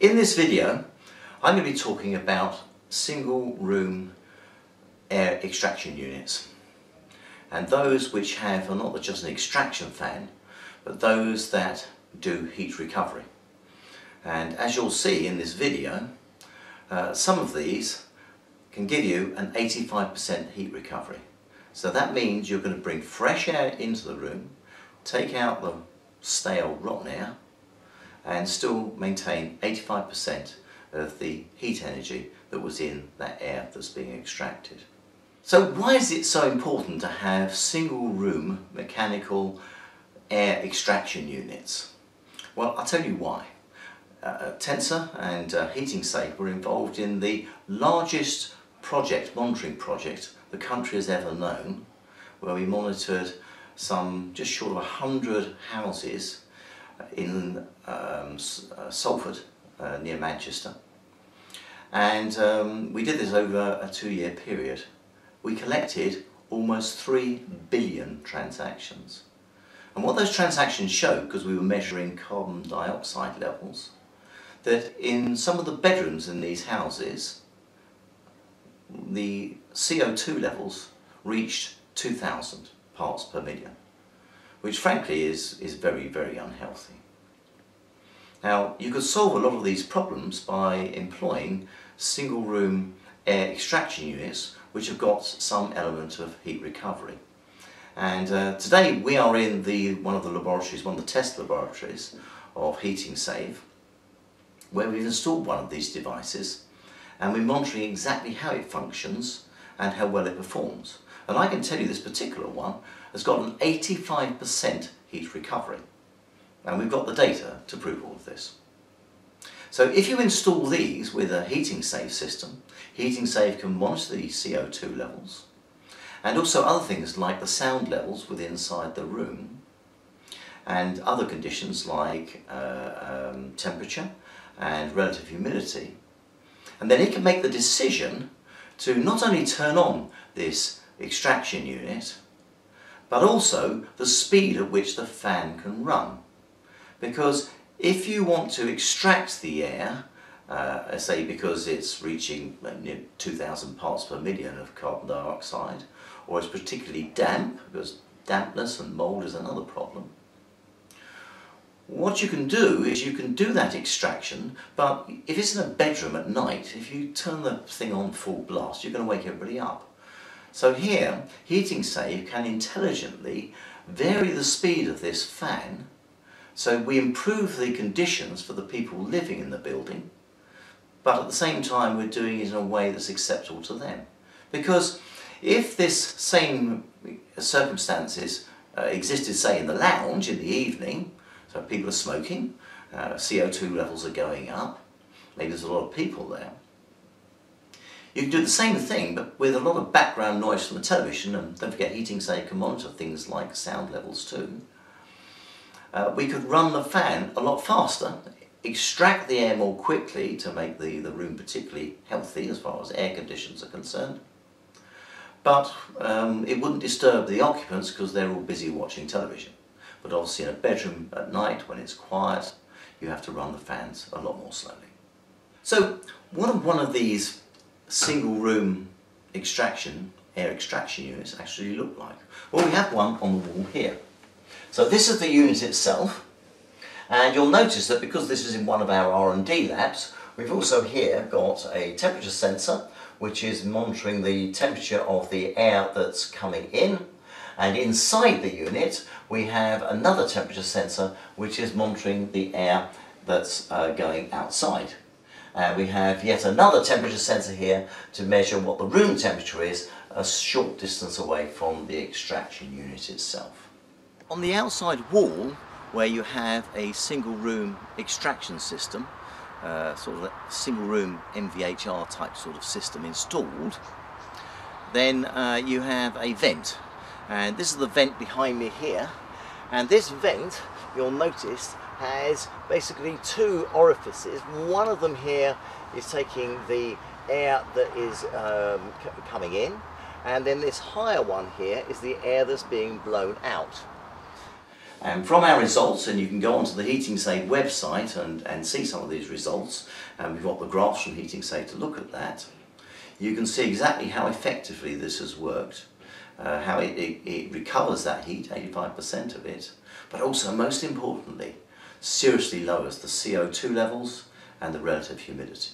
In this video I'm going to be talking about single room air extraction units and those which have are not just an extraction fan but those that do heat recovery. And as you'll see in this video uh, some of these can give you an 85% heat recovery so that means you're going to bring fresh air into the room take out the stale rotten air and still maintain 85% of the heat energy that was in that air that's being extracted. So why is it so important to have single room mechanical air extraction units? Well, I'll tell you why. Uh, Tensor and uh, HeatingSave were involved in the largest project, monitoring project the country has ever known, where we monitored some just short of 100 houses in um, uh, Salford, uh, near Manchester. And um, we did this over a two-year period. We collected almost 3 billion transactions. And what those transactions showed, because we were measuring carbon dioxide levels, that in some of the bedrooms in these houses, the CO2 levels reached 2,000 parts per million which frankly is, is very, very unhealthy. Now, you could solve a lot of these problems by employing single room air extraction units which have got some element of heat recovery. And uh, today we are in the, one of the laboratories, one of the test laboratories of HeatingSave, where we've installed one of these devices and we're monitoring exactly how it functions and how well it performs. And I can tell you this particular one has got an 85% heat recovery. And we've got the data to prove all of this. So if you install these with a HeatingSave system, HeatingSave can monitor the CO2 levels and also other things like the sound levels within inside the room and other conditions like uh, um, temperature and relative humidity. And then it can make the decision to not only turn on this extraction unit, but also the speed at which the fan can run. Because if you want to extract the air, uh, say because it's reaching 2,000 parts per million of carbon dioxide, or it's particularly damp, because dampness and mould is another problem, what you can do is you can do that extraction, but if it's in a bedroom at night, if you turn the thing on full blast, you're going to wake everybody up. So here, HeatingSave can intelligently vary the speed of this fan so we improve the conditions for the people living in the building but at the same time we're doing it in a way that's acceptable to them. Because if this same circumstances uh, existed say in the lounge in the evening, people are smoking, uh, CO2 levels are going up, maybe there's a lot of people there, you can do the same thing, but with a lot of background noise from the television, and don't forget HeatingSave can monitor things like sound levels too. Uh, we could run the fan a lot faster, extract the air more quickly to make the, the room particularly healthy as far as air conditions are concerned. But um, it wouldn't disturb the occupants because they're all busy watching television. But obviously in a bedroom at night when it's quiet, you have to run the fans a lot more slowly. So what one of these single room extraction, air extraction units actually look like? Well, we have one on the wall here. So this is the unit itself, and you'll notice that because this is in one of our R&D labs, we've also here got a temperature sensor, which is monitoring the temperature of the air that's coming in, and inside the unit we have another temperature sensor which is monitoring the air that's uh, going outside. And we have yet another temperature sensor here to measure what the room temperature is a short distance away from the extraction unit itself. On the outside wall where you have a single room extraction system, uh, sort of a single room MVHR type sort of system installed, then uh, you have a vent. And this is the vent behind me here. And this vent, you'll notice, has basically two orifices. One of them here is taking the air that is um, coming in and then this higher one here is the air that's being blown out. And from our results, and you can go onto the HeatingSave website and, and see some of these results, and we've got the graphs from HeatingSave to look at that, you can see exactly how effectively this has worked, uh, how it, it, it recovers that heat, 85% of it, but also most importantly, seriously lowers the CO2 levels and the relative humidity.